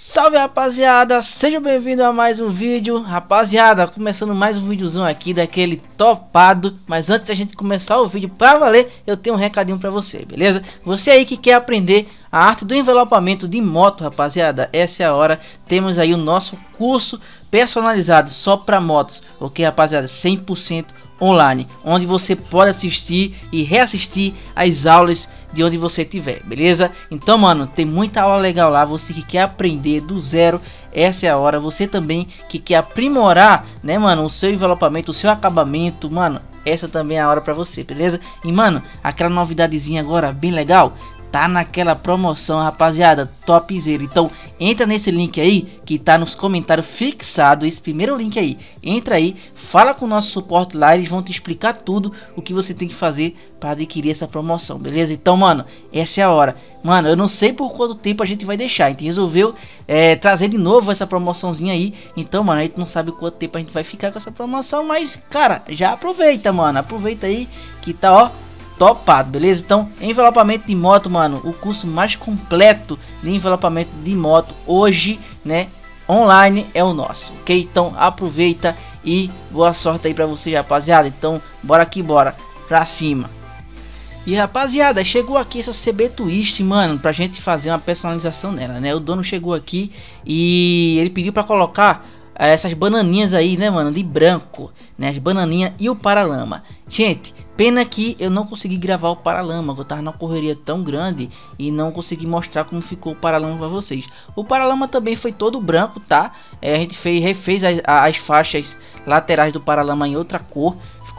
Salve rapaziada, seja bem-vindo a mais um vídeo. Rapaziada, começando mais um videozão aqui daquele topado. Mas antes da gente começar o vídeo pra valer, eu tenho um recadinho pra você, beleza? Você aí que quer aprender a arte do envelopamento de moto, rapaziada Essa é a hora, temos aí o nosso curso personalizado só pra motos. Ok, rapaziada, 100% online Onde você pode assistir e reassistir as aulas de onde você estiver, beleza? Então, mano, tem muita aula legal lá. Você que quer aprender do zero, essa é a hora. Você também que quer aprimorar, né, mano, o seu envelopamento, o seu acabamento, mano, essa também é a hora para você, beleza? E, mano, aquela novidadezinha agora bem legal tá naquela promoção, rapaziada, topzera. Então, entra nesse link aí que tá nos comentários fixado, esse primeiro link aí. Entra aí, fala com o nosso suporte lá, eles vão te explicar tudo o que você tem que fazer para adquirir essa promoção, beleza? Então, mano, essa é a hora. Mano, eu não sei por quanto tempo a gente vai deixar. A gente resolveu é, trazer de novo essa promoçãozinha aí. Então, mano, a gente não sabe quanto tempo a gente vai ficar com essa promoção, mas, cara, já aproveita, mano. Aproveita aí que tá, ó topado, beleza? Então, envelopamento de moto, mano, o curso mais completo de envelopamento de moto hoje, né? Online é o nosso, ok? Então aproveita e boa sorte aí pra vocês, rapaziada. Então, bora aqui, bora pra cima. E rapaziada, chegou aqui essa CB Twist, mano, pra gente fazer uma personalização nela, né? O dono chegou aqui e ele pediu pra colocar essas bananinhas aí, né, mano, de branco, né, as bananinhas e o paralama. Gente, pena que eu não consegui gravar o paralama, eu tava na correria tão grande e não consegui mostrar como ficou o paralama para vocês. O paralama também foi todo branco, tá? É, a gente fez, refez as, as faixas laterais do paralama em outra cor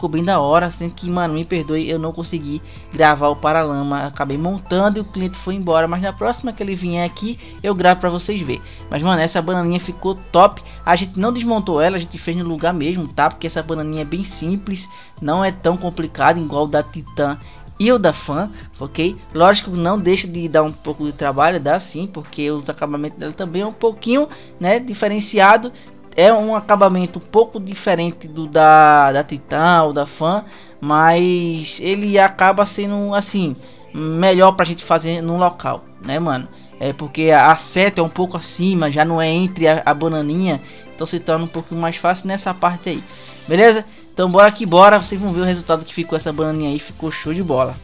bem da hora, sendo que, mano, me perdoe, eu não consegui gravar o paralama, acabei montando e o cliente foi embora, mas na próxima que ele vier aqui, eu gravo pra vocês ver. Mas, mano, essa bananinha ficou top, a gente não desmontou ela, a gente fez no lugar mesmo, tá? Porque essa bananinha é bem simples, não é tão complicada, igual da Titan e o da Fan, ok? Lógico, não deixa de dar um pouco de trabalho, dá sim, porque os acabamentos dela também é um pouquinho, né, diferenciado é um acabamento um pouco diferente do da, da Titan ou da Fan, mas ele acaba sendo assim melhor pra gente fazer no local, né, mano? É porque a seta é um pouco acima, já não é entre a, a bananinha, então se torna um pouco mais fácil nessa parte aí, beleza? Então bora que bora, vocês vão ver o resultado que ficou essa bananinha aí, ficou show de bola.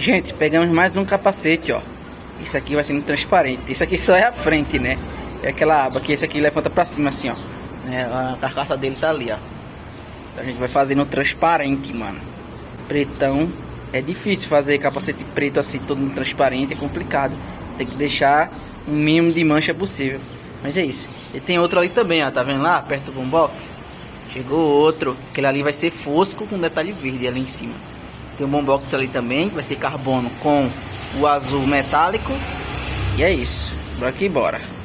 Gente, pegamos mais um capacete, ó. Isso aqui vai sendo transparente. Isso aqui só é a frente, né? É aquela aba que esse aqui levanta pra cima assim, ó. É, a carcaça dele tá ali, ó. Então a gente vai fazendo transparente, mano. Pretão. É difícil fazer capacete preto assim, todo transparente, é complicado. Tem que deixar o mínimo de mancha possível. Mas é isso. E tem outro ali também, ó. Tá vendo lá, perto do boombox? Chegou outro. Aquele ali vai ser fosco com detalhe verde ali em cima. Tem um bombox ali também, que vai ser carbono com o azul metálico. E é isso. Bora aqui, bora.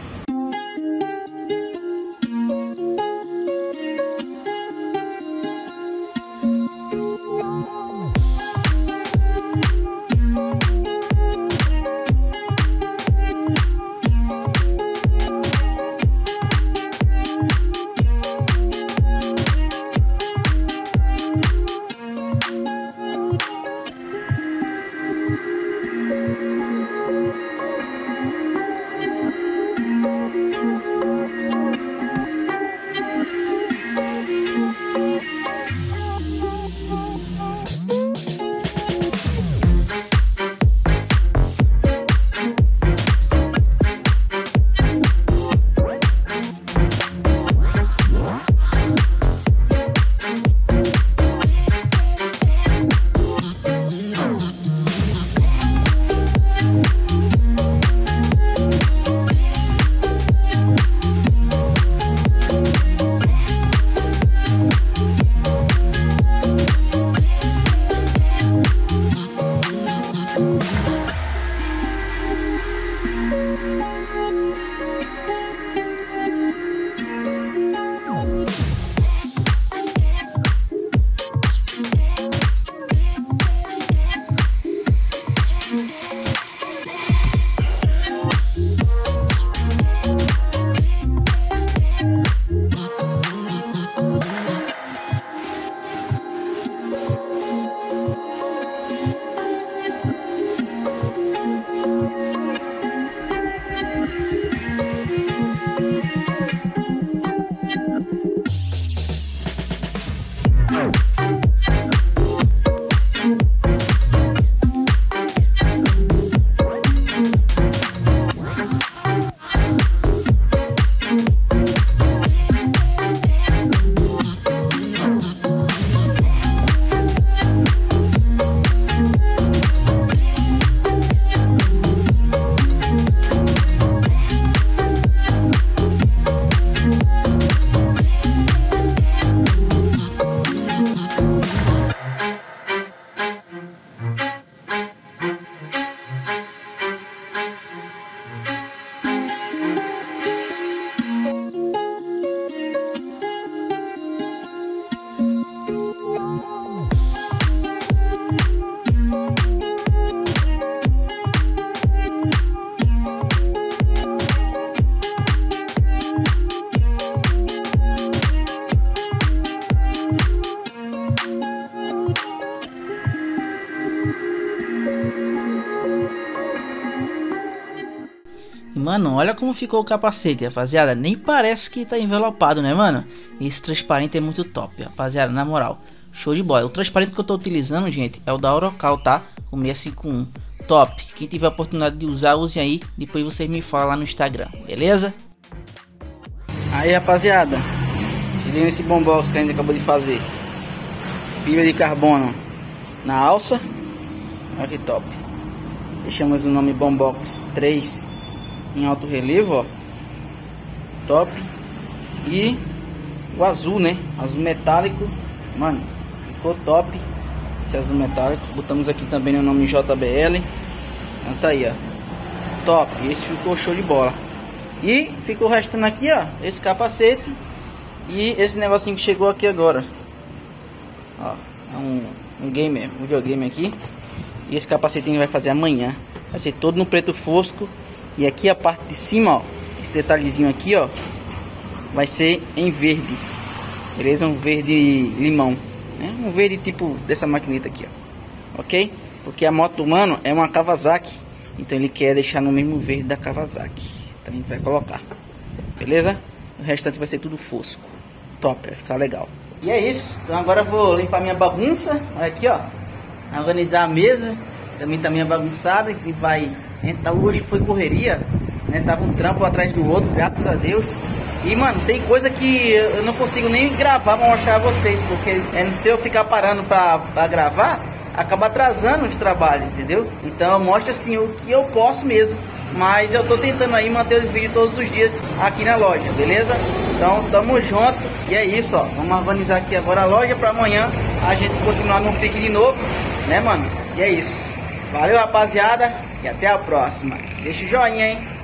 Thank Mano, olha como ficou o capacete, rapaziada. Nem parece que tá envelopado, né, mano? Esse transparente é muito top, rapaziada. Na moral, show de bola. O transparente que eu tô utilizando, gente, é o da Orocal, tá? O 651. Top. Quem tiver a oportunidade de usar, use aí. Depois vocês me falam lá no Instagram, beleza? Aí, rapaziada. Se viu esse bombox que a gente acabou de fazer. Fibra de carbono na alça. Olha que top. Deixamos o nome Bombox 3 em alto relevo, ó. Top. E o azul, né? Azul metálico. Mano, ficou top. Esse azul metálico. Botamos aqui também o nome JBL. Então tá aí, ó. Top. Esse ficou show de bola. E ficou restando aqui, ó. Esse capacete. E esse negocinho que chegou aqui agora. Ó. É um, um game, um videogame aqui. E esse capacetinho vai fazer amanhã. Vai ser todo no preto fosco. E aqui a parte de cima, ó, esse detalhezinho aqui, ó, vai ser em verde. Beleza? Um verde limão, né? Um verde tipo dessa maquineta aqui, ó. OK? Porque a moto mano é uma Kawasaki, então ele quer deixar no mesmo verde da Kawasaki. Então a gente vai colocar. Beleza? O restante vai ser tudo fosco. Top, vai ficar legal. E é isso. Então agora eu vou limpar minha bagunça. Olha aqui, ó. Organizar a mesa. Também tá minha bagunçada. Que vai então hoje foi correria, né? Tava um trampo atrás do outro, graças a Deus. E mano, tem coisa que eu não consigo nem gravar pra mostrar a vocês, porque é, se eu ficar parando pra, pra gravar, acaba atrasando os trabalhos, entendeu? Então mostra assim o que eu posso mesmo. Mas eu tô tentando aí manter os vídeos todos os dias aqui na loja, beleza? Então tamo junto. E é isso, ó. Vamos organizar aqui agora a loja pra amanhã a gente continuar no pique de novo, né, mano? E é isso. Valeu, rapaziada, e até a próxima. Deixa o joinha, hein?